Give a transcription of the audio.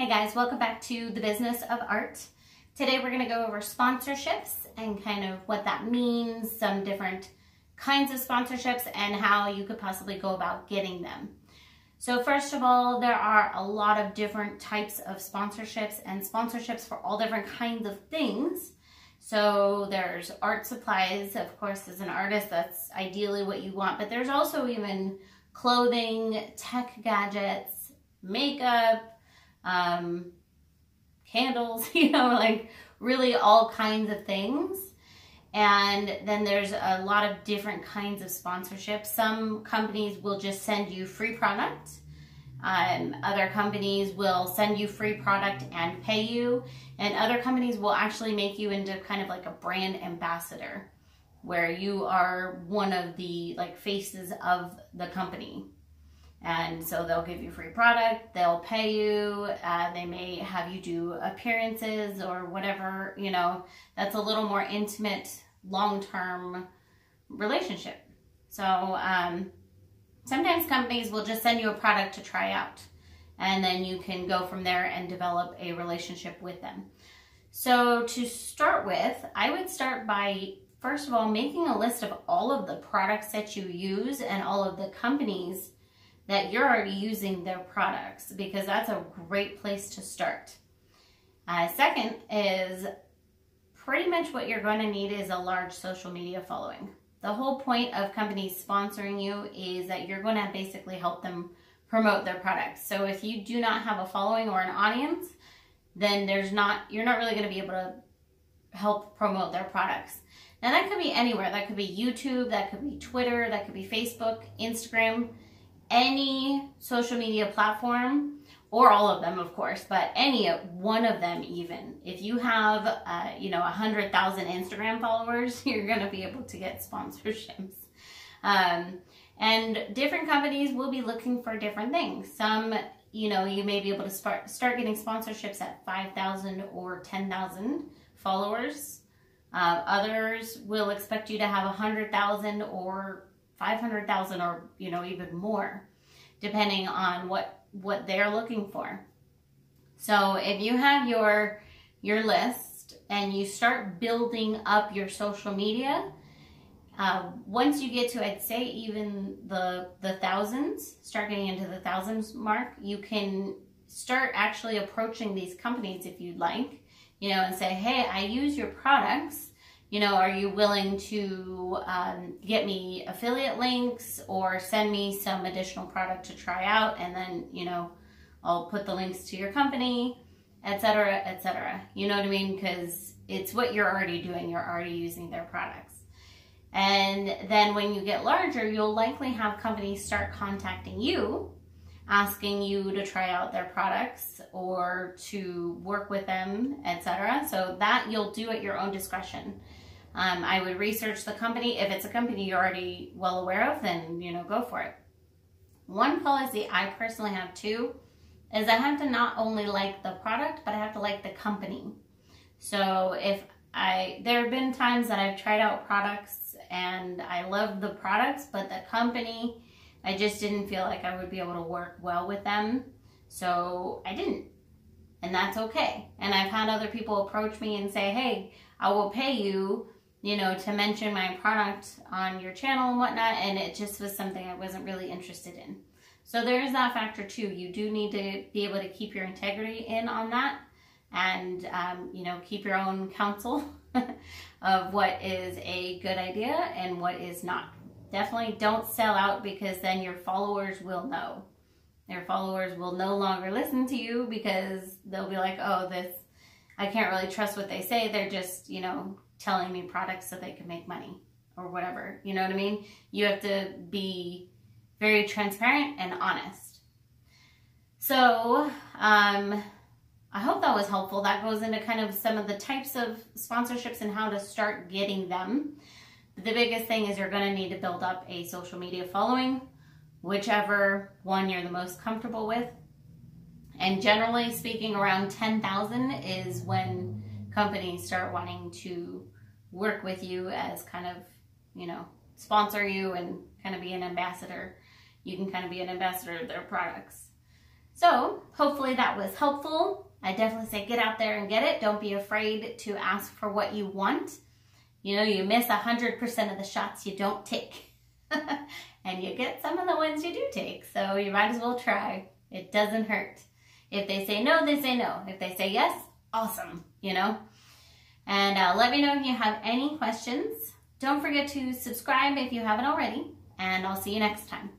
Hey guys, welcome back to the business of art. Today we're going to go over sponsorships and kind of what that means, some different kinds of sponsorships and how you could possibly go about getting them. So first of all, there are a lot of different types of sponsorships and sponsorships for all different kinds of things. So there's art supplies, of course, as an artist, that's ideally what you want, but there's also even clothing, tech gadgets, makeup, um, candles, you know, like really all kinds of things. And then there's a lot of different kinds of sponsorships. Some companies will just send you free product. Um, other companies will send you free product and pay you. And other companies will actually make you into kind of like a brand ambassador where you are one of the like faces of the company. And so they'll give you free product, they'll pay you, uh, they may have you do appearances or whatever, you know, that's a little more intimate, long term relationship. So um, sometimes companies will just send you a product to try out, and then you can go from there and develop a relationship with them. So to start with, I would start by first of all making a list of all of the products that you use and all of the companies that you're already using their products because that's a great place to start. Uh, second is pretty much what you're going to need is a large social media following. The whole point of companies sponsoring you is that you're going to basically help them promote their products. So if you do not have a following or an audience, then there's not you're not really going to be able to help promote their products. Now that could be anywhere. That could be YouTube, that could be Twitter, that could be Facebook, Instagram any social media platform or all of them of course but any one of them even. If you have uh, you know a hundred thousand instagram followers you're going to be able to get sponsorships. Um, and different companies will be looking for different things. Some you know you may be able to start start getting sponsorships at 5000 or 10000 followers. Uh, others will expect you to have a hundred thousand or 500,000 or, you know, even more, depending on what, what they're looking for. So if you have your, your list and you start building up your social media, uh, once you get to, I'd say even the, the thousands, start getting into the thousands mark, you can start actually approaching these companies if you'd like, you know, and say, hey, I use your products you know, are you willing to um, get me affiliate links or send me some additional product to try out? And then, you know, I'll put the links to your company, etc., etc. You know what I mean? Because it's what you're already doing. You're already using their products. And then when you get larger, you'll likely have companies start contacting you, asking you to try out their products or to work with them, etc. So that you'll do at your own discretion. Um, I would research the company. If it's a company you're already well aware of, then, you know, go for it. One policy I personally have too is I have to not only like the product, but I have to like the company. So if I, there have been times that I've tried out products and I love the products, but the company, I just didn't feel like I would be able to work well with them. So I didn't. And that's okay. And I've had other people approach me and say, hey, I will pay you you know, to mention my product on your channel and whatnot, and it just was something I wasn't really interested in. So there is that factor too. You do need to be able to keep your integrity in on that and, um, you know, keep your own counsel of what is a good idea and what is not. Definitely don't sell out because then your followers will know. Their followers will no longer listen to you because they'll be like, oh, this, I can't really trust what they say. They're just, you know, telling me products so they can make money or whatever. You know what I mean? You have to be very transparent and honest. So, um, I hope that was helpful. That goes into kind of some of the types of sponsorships and how to start getting them. The biggest thing is you're going to need to build up a social media following, whichever one you're the most comfortable with. And generally speaking, around 10,000 is when companies start wanting to work with you as kind of, you know, sponsor you and kind of be an ambassador. You can kind of be an ambassador of their products. So hopefully that was helpful. I definitely say get out there and get it. Don't be afraid to ask for what you want. You know, you miss 100% of the shots you don't take. and you get some of the ones you do take. So you might as well try. It doesn't hurt. If they say no, they say no. If they say yes, awesome, you know? And uh, let me know if you have any questions. Don't forget to subscribe if you haven't already, and I'll see you next time.